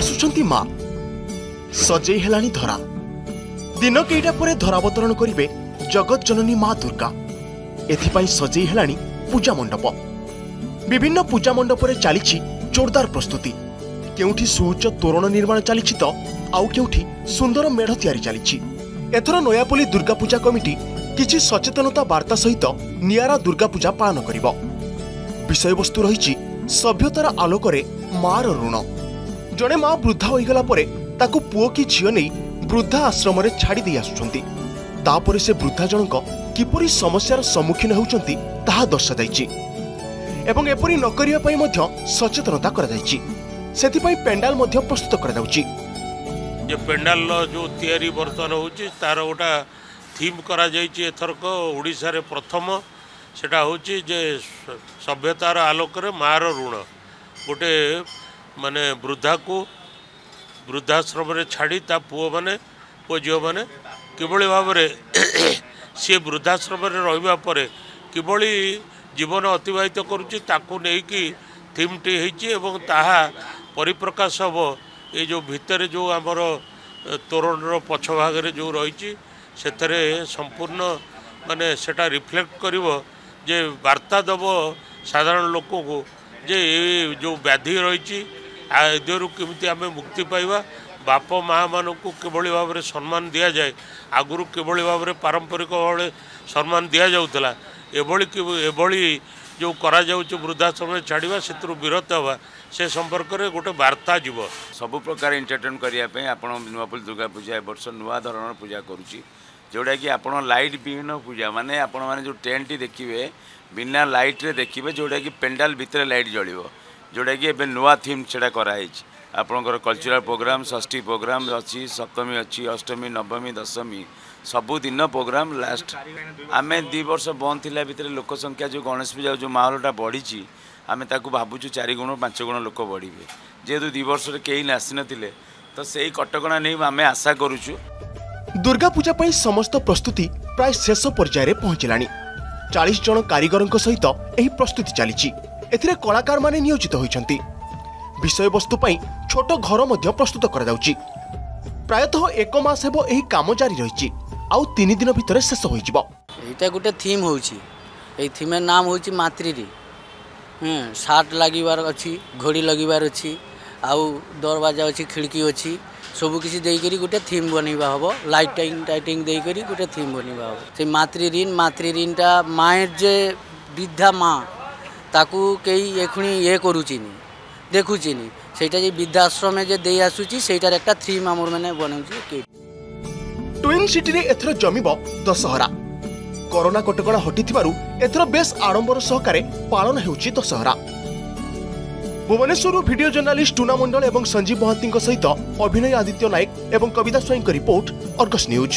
আসুচান্তি মা সজেই হেলানি ধরা দিন কেইটা পরে ধরাবতরণ করিবে জগৎ জননী মা দুর্গা এথিপাই সজেই হেলানি পূজা মণ্ডপ বিভিন্ন পূজা মণ্ডপরে চালিছি জোরদার প্রস্তুতি কেউঠি সুউচ্চ তোরণ নির্মাণ চালিছি তো আউ কেউঠি সুন্দর মেঢ তৈরি চালিছি এথর নয়াপল্লী দুর্গাপূজা কমিটি কিছু সচেতনতা বার্তা সহিত নিয়ারা দুর্গাপূজা পালন করিব বিষয়বস্তু রয়েছে সভ্যতার আলোকরে মার ঋণ ଜଣେ ମା ବୃଦ୍ଧା ହୋଇଗଲା ପରେ ତାକୁ ପୁଅ କି ଝିଅ ନେଇ ବୃଦ୍ଧା ଆଶ୍ରମରେ ଛାଡ଼ି ଦେଇ ଆସୁଛନ୍ତି ତାପରେ ସେ ବୃଦ୍ଧା ଜଣଙ୍କ କିପରି ସମସ୍ୟାର ସମ୍ମୁଖୀନ ହେଉଛନ୍ତି ତାହା ଦର୍ଶାଯାଇଛି ଏବଂ ଏପରି ନ କରିବା ପାଇଁ ମଧ୍ୟ ସଚେତନତା କରାଯାଇଛି ସେଥିପାଇଁ ପେଣ୍ଡାଲ ମଧ୍ୟ ପ୍ରସ୍ତୁତ କରାଯାଉଛି ଯେ ପେଣ୍ଡାଲର ଯେଉଁ ତିଆରି ବର୍ତ୍ତମାନ ହେଉଛି ତାର ଗୋଟେ ଥିମ୍ କରାଯାଇଛି ଏଥରକ ଓଡ଼ିଶାରେ ପ୍ରଥମ ସେଇଟା ହେଉଛି ଯେ ସଭ୍ୟତାର ଆଲୋକରେ ମାଆର ଋଣ ଗୋଟେ ମାନେ ବୃଦ୍ଧାକୁ ବୃଦ୍ଧାଶ୍ରମରେ ଛାଡ଼ି ତା ପୁଅମାନେ ପୁଅ ଝିଅମାନେ କିଭଳି ଭାବରେ ସିଏ ବୃଦ୍ଧାଶ୍ରମରେ ରହିବା ପରେ କିଭଳି ଜୀବନ ଅତିବାହିତ କରୁଛି ତାକୁ ନେଇକି ଥିମ୍ଟି ହେଇଛି ଏବଂ ତାହା ପରିପ୍ରକାଶ ହେବ ଏ ଯେଉଁ ଭିତରେ ଯେଉଁ ଆମର ତୋରଣର ପଛ ଭାଗରେ ଯେଉଁ ରହିଛି ସେଥିରେ ସମ୍ପୂର୍ଣ୍ଣ ମାନେ ସେଟା ରିଫ୍ଲେକ୍ଟ କରିବ ଯେ ବାର୍ତ୍ତା ଦେବ ସାଧାରଣ ଲୋକଙ୍କୁ ଯେ ଏ ଯେଉଁ ବ୍ୟାଧି ରହିଛି ଆୟୋଧ୍ୟରୁ କେମିତି ଆମେ ମୁକ୍ତି ପାଇବା ବାପ ମାଆମାନଙ୍କୁ କିଭଳି ଭାବରେ ସମ୍ମାନ ଦିଆଯାଏ ଆଗରୁ କିଭଳି ଭାବରେ ପାରମ୍ପରିକ ଭାବେ ସମ୍ମାନ ଦିଆଯାଉଥିଲା ଏଭଳି ଏଭଳି ଯେଉଁ କରାଯାଉଛି ବୃଦ୍ଧାଶ୍ରମରେ ଛାଡ଼ିବା ସେଥିରୁ ବିରତ ହେବା ସେ ସମ୍ପର୍କରେ ଗୋଟେ ବାର୍ତ୍ତା ଯିବ ସବୁ ପ୍ରକାର ଏଣ୍ଟରଟେନ୍ କରିବା ପାଇଁ ଆପଣ ନୂଆପଲ୍ଲୀ ଦୁର୍ଗା ପୂଜା ଏବର୍ଷ ନୂଆ ଧରଣର ପୂଜା କରୁଛି ଯେଉଁଟାକି ଆପଣ ଲାଇଟ୍ ବିହୀନ ପୂଜା ମାନେ ଆପଣମାନେ ଯେଉଁ ଟେଣ୍ଟଟି ଦେଖିବେ ବିନା ଲାଇଟ୍ରେ ଦେଖିବେ ଯେଉଁଟାକି ପେଣ୍ଡାଲ ଭିତରେ ଲାଇଟ୍ ଜଳିବ ଯେଉଁଟାକି ଏବେ ନୂଆ ଥିମ୍ ସେଇଟା କରାହେଇଛି ଆପଣଙ୍କର କଲଚରାଲ୍ ପ୍ରୋଗ୍ରାମ୍ ଷଷ୍ଠୀ ପ୍ରୋଗ୍ରାମ୍ ଅଛି ସପ୍ତମୀ ଅଛି ଅଷ୍ଟମୀ ନବମୀ ଦଶମୀ ସବୁଦିନ ପ୍ରୋଗ୍ରାମ୍ ଲାଷ୍ଟ ଆମେ ଦୁଇ ବର୍ଷ ବନ୍ଦ ଥିଲା ଭିତରେ ଲୋକ ସଂଖ୍ୟା ଯେଉଁ ଗଣେଶ ପୂଜା ଯେଉଁ ମାହୋଲଟା ବଢ଼ିଛି ଆମେ ତାକୁ ଭାବୁଛୁ ଚାରି ଗୁଣ ପାଞ୍ଚ ଗୁଣ ଲୋକ ବଢ଼ିବେ ଯେହେତୁ ଦୁଇ ବର୍ଷରେ କେହି ଆସିନଥିଲେ ତ ସେଇ କଟକଣା ନେଇ ଆମେ ଆଶା କରୁଛୁ ଦୁର୍ଗାପୂଜା ପାଇଁ ସମସ୍ତ ପ୍ରସ୍ତୁତି ପ୍ରାୟ ଶେଷ ପର୍ଯ୍ୟାୟରେ ପହଞ୍ଚିଲାଣି ଚାଳିଶ ଜଣ କାରିଗରଙ୍କ ସହିତ ଏହି ପ୍ରସ୍ତୁତି ଚାଲିଛି ଏଥିରେ କଳାକାରମାନେ ନିୟୋଜିତ ହୋଇଛନ୍ତି ବିଷୟବସ୍ତୁ ପାଇଁ ଛୋଟ ଘର ମଧ୍ୟ ପ୍ରସ୍ତୁତ କରାଯାଉଛି ପ୍ରାୟତଃ ଏକ ମାସ ହେବ ଏହି କାମ ଜାରି ରହିଛି ଆଉ ତିନି ଦିନ ଭିତରେ ଶେଷ ହୋଇଯିବ ଏଇଟା ଗୋଟେ ଥିମ୍ ହେଉଛି ଏଇ ଥିମ୍ର ନାମ ହେଉଛି ମାତ୍ରିରୀ ସାର୍ଟ ଲାଗିବାର ଅଛି ଘୋଡ଼ି ଲଗିବାର ଅଛି ଆଉ ଦରବାଜା ଅଛି ଖିଡ଼କି ଅଛି ସବୁ କିଛି ଦେଇକରି ଗୋଟେ ଥିମ୍ ବନେଇବା ହେବ ଲାଇଟିଂ ଟାଇଟିଂ ଦେଇକରି ଗୋଟେ ଥିମ୍ ବନେଇବା ହେବ ସେ ମାତୃ ঋণ ମାତୃ ঋଣଟା ମାଏর যে বৃদ্ধা মা ତାକୁ କେହି ଏଖୁଣି ଇଏ କରୁଛିନି ଦେଖୁଛିନି ସେଇଟା যে ବିଦ୍ଧାଶ୍ରମେ যে দেই আসুচি ସେଇଟାର একটা মানে ଆମର কে টুইন সিটি রে এথর জমিব দশহরা করোনা কটকা হটিতিবারু এথর বেশ আড়ম্বর সহকারে পালন হেউচি দশহরা ভুবনেশ্বরু ভিডিও জর্নালিস্ট টুনা মণ্ডল এবং সঞ্জীব মহান্তিঙ্ক সহ অভিনয় আদিত্য নায়ক এবং কবিতা স্বয়ং রিপোর্ট অর্গস নিউজ